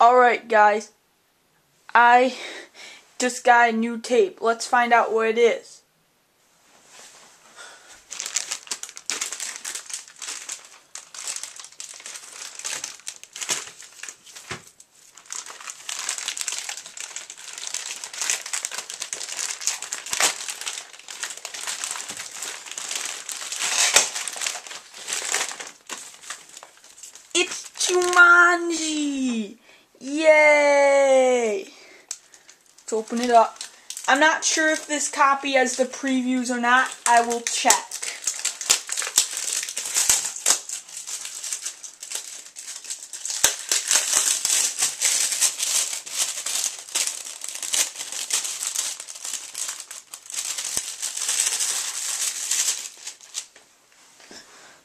Alright, guys. I just got a new tape. Let's find out what it is. It's Jumanji! Yay! Let's open it up. I'm not sure if this copy has the previews or not. I will check.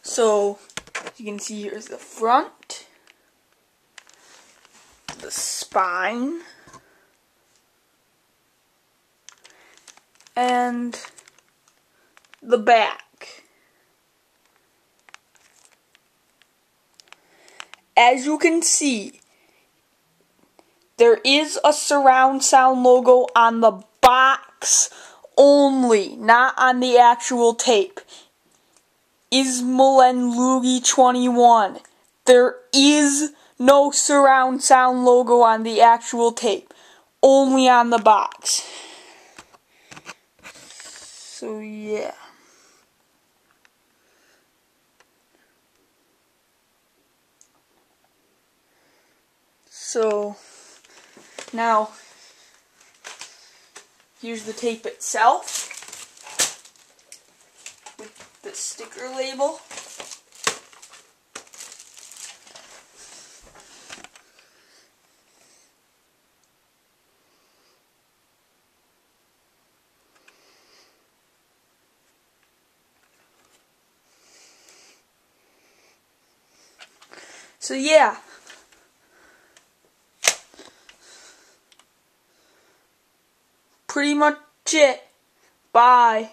So, you can see here's the front, the spine, and the back. As you can see, there is a surround sound logo on the box only, not on the actual tape. Ismael and Luigi 21. There is no surround sound logo on the actual tape, only on the box. So, yeah. So, now, here's the tape itself with the sticker label. So yeah. Pretty much it. Bye.